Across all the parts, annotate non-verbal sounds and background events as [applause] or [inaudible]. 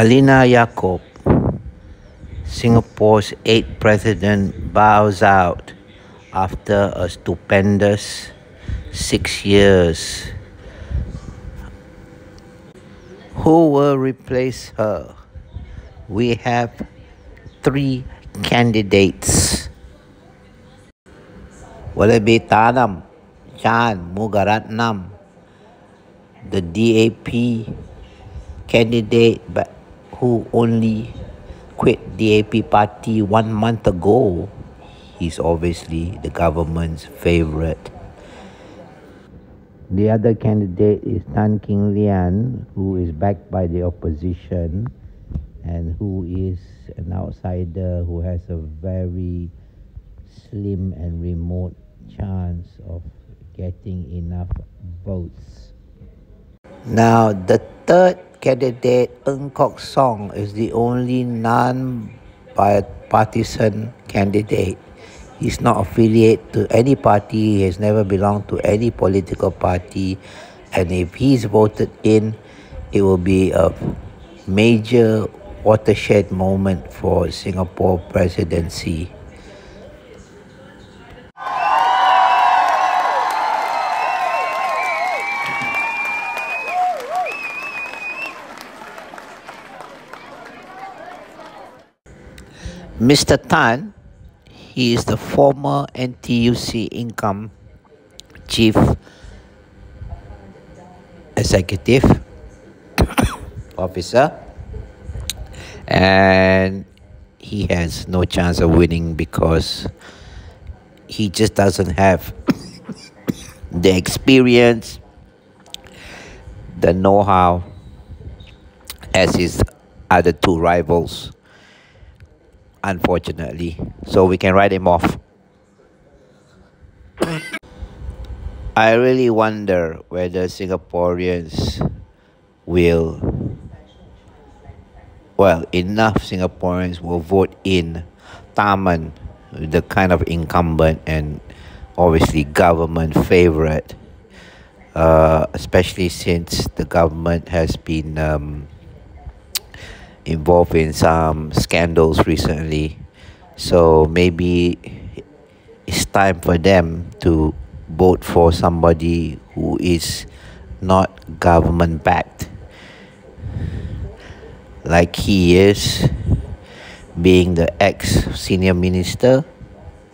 Halimah Yacob, Singapore's eighth president, bows out after a stupendous six years. Who will replace her? We have three candidates. Will it be Tanam, Chan, Mugaratnam, the PAP candidate but who only quit PAP party one month ago? He's obviously the government's favorite. The other candidate is Tan Kin Lian, who is backed by the opposition and who is an outsider who has a very slim and remote chance of getting enough votes. Now, the third candidate, Ng Kok Song, is the only non bipartisan candidate. He's not affiliated to any party, he has never belonged to any political party, and if he's voted in, it will be a major watershed moment for Singapore presidency. Mr. Tan, he is the former NTUC income chief executive [coughs] officer and he has no chance of winning because he just doesn't have [coughs] the experience, the know how as his other two rivals, unfortunately. So we can write him off. [coughs] I really wonder whether Singaporeans will well, enough Singaporeans will vote in Tharman, the kind of incumbent and obviously government favorite, uh, especially since the government has been um, involved in some scandals recently. So maybe it's time for them to vote for somebody who is not government backed like he is, being the ex senior minister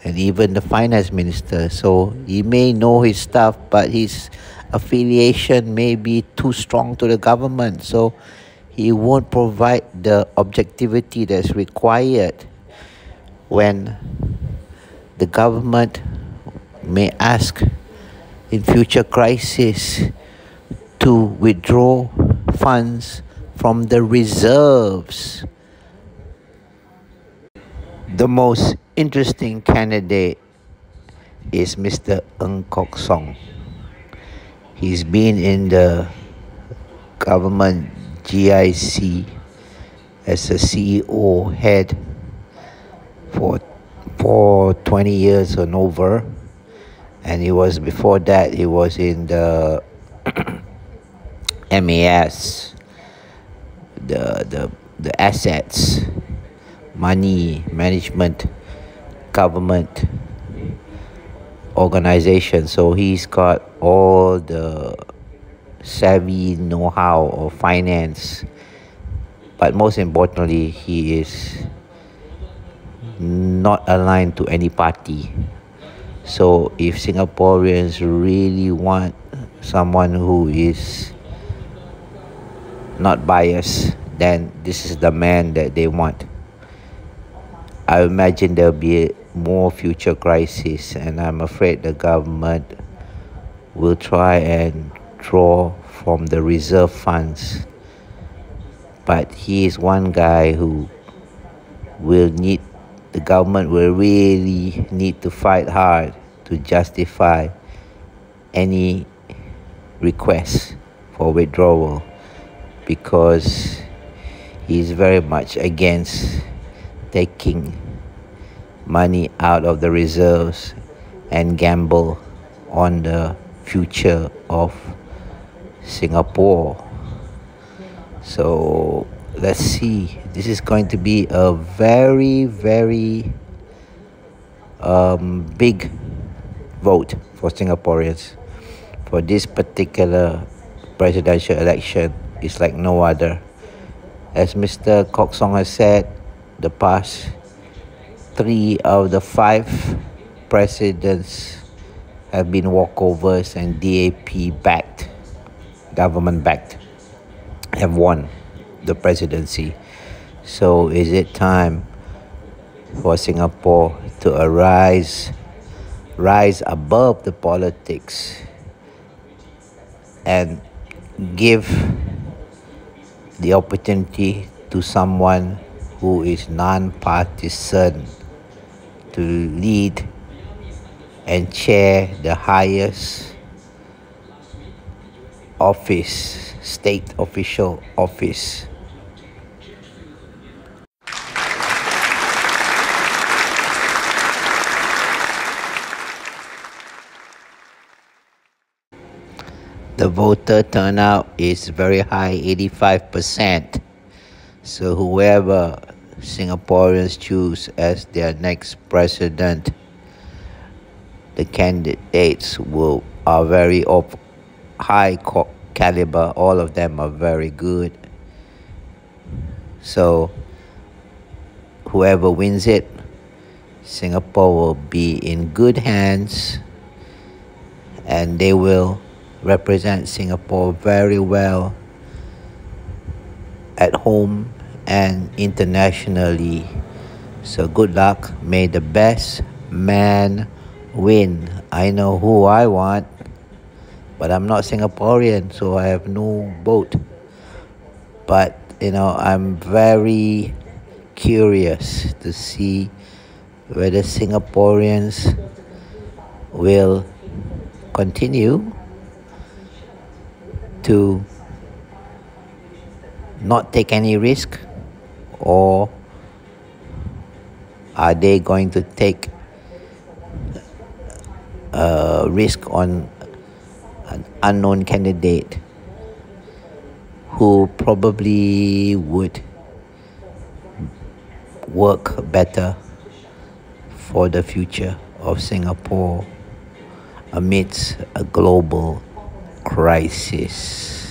and even the finance minister. So he may know his stuff, but his affiliation may be too strong to the government. So he won't provide the objectivity that's required when the government may ask in future crisis to withdraw funds from the reserves. The most interesting candidate is Mr. Ng Kok Song. He's been in the government GIC as a CEO head for for 20 years and over. And he was before that he was in the [coughs] MAS the the the assets money management government organization. So he's got all the savvy know-how of finance but most importantly he is not aligned to any party so if singaporeans really want someone who is not biased, then this is the man that they want. I imagine there'll be more future crises, and I'm afraid the government will try and draw from the reserve funds. But he is one guy who will need, the government will really need to fight hard to justify any request for withdrawal because he is very much against taking money out of the reserves and gamble on the future of Singapore. So let's see. This is going to be a very, very um, big vote for Singaporeans for this particular presidential election. It's like no other. As Mr. Kok Song has said, the past three of the five presidents have been walkovers and PAP backed, government backed, have won the presidency. So is it time for Singapore to arise, rise above the politics and give the opportunity to someone who is non-partisan to lead and chair the highest office, state official office. The voter turnout is very high, 85%. So whoever Singaporeans choose as their next president, the candidates will are very of high caliber. All of them are very good. So whoever wins it, Singapore will be in good hands, and they will represent Singapore very well at home and internationally. So good luck. May the best man win. I know who I want, but I'm not Singaporean, so I have no boat. But you know, I'm very curious to see whether Singaporeans will continue to not take any risk or are they going to take a risk on unknown candidate who probably would work better for the future of Singapore amidst a global crisis.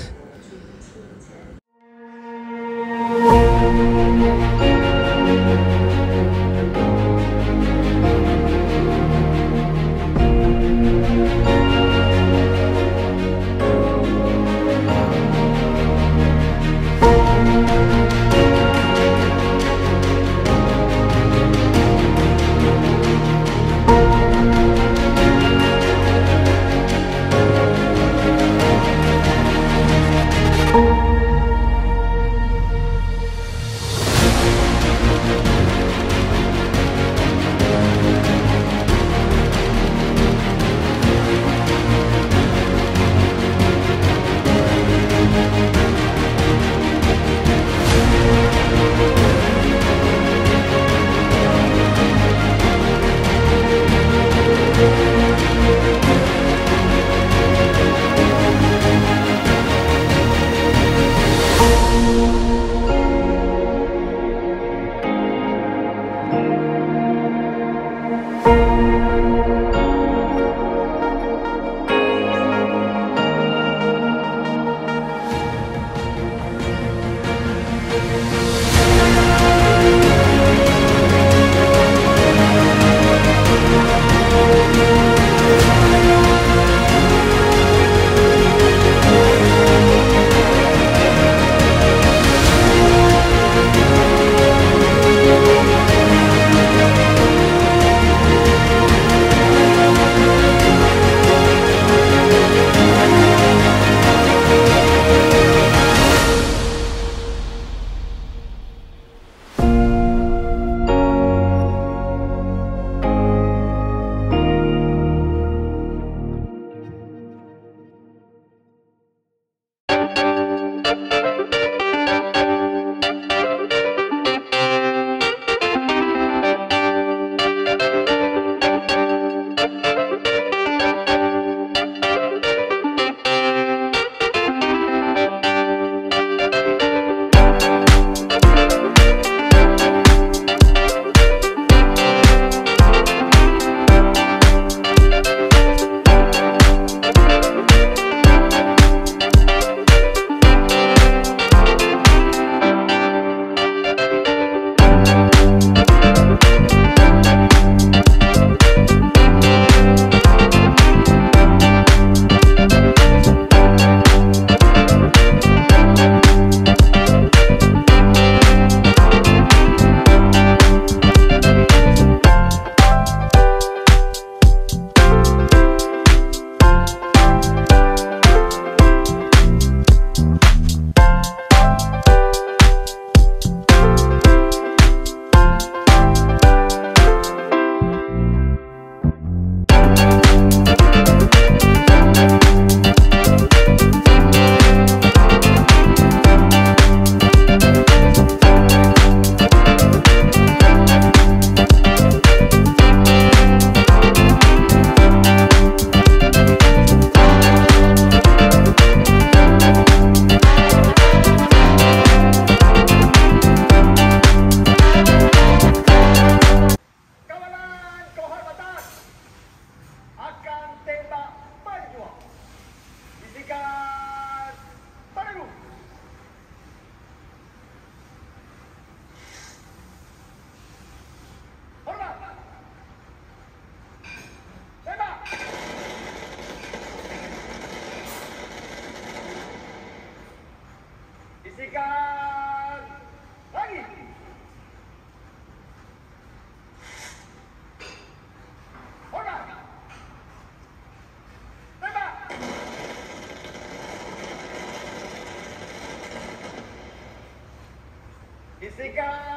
Bisikan